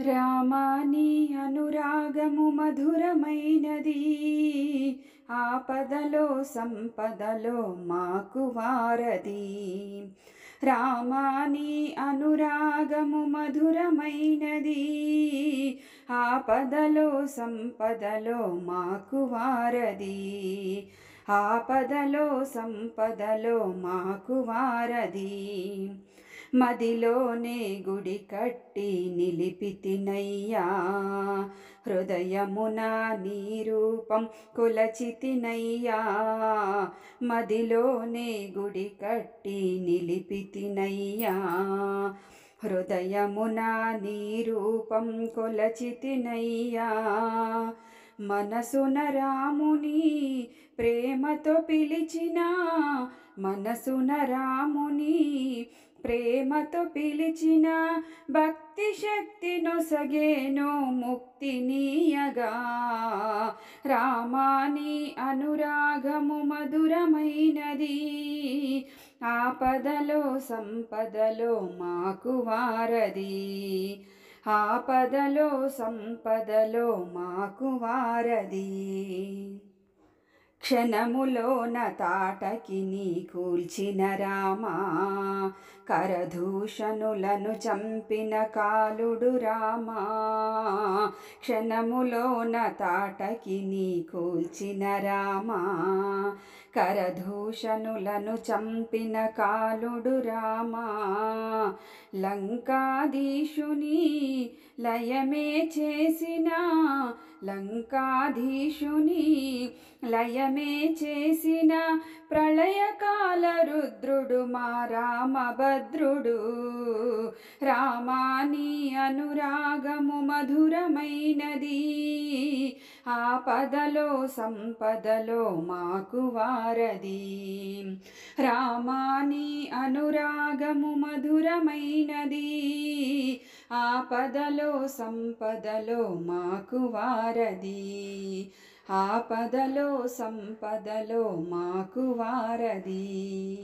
రామాని అనురాగము మధురమైనది. ఆపదలో సంపదలో మాకు వారది. రామాని అనురాగము మధురమైనది. ఆపదలో సంపదలో మాకు వారది. ఆపదలో సంపదలో మాకు వారది. మదిలోనే గుడి కట్టి నిలిపితినయ్యా హృదయమున నీ రూపం కొలచితినయ్యా మదిలోనే గుడి కట్టి నిలిపితినయ్యా హృదయమున నీ రూపం కొలచితినయ్యా మనసున రాముని ప్రేమతో పిలిచిన మనసున రాముని ప్రేమతో పిలిచిన భక్తి శక్తి నొసగేనో ముక్తినీయగా రామాని అనురాగము మధురమైనది. ఆపదలో సంపదలో మాకు వారది. ఆపదలో సంపదలో మాకు వారది. క్షణములోన తాటకి నీ కూల్చిన రామా కరదూషణులను చంపిన కాలుడు రామా. క్షణములోన తాటకి నీ కూల్చిన రామా కరదూషణులను చంపిన కాలుడు రామా. లంకాధీశుని లయమే చేసిన లంకాధీశుని లయమే చేసిన ప్రళయకాల రుద్రుడు మా రామభద్రుడు. రామాని అనురాగము మధురమైనది. ఆపదలో సంపదలో మాకు వారది. రామాని అనురాగము మధురమైనది. ఆపదలో సంపదలో మాకు వారది. ఆపదలో సంపదలో మాకు వారది.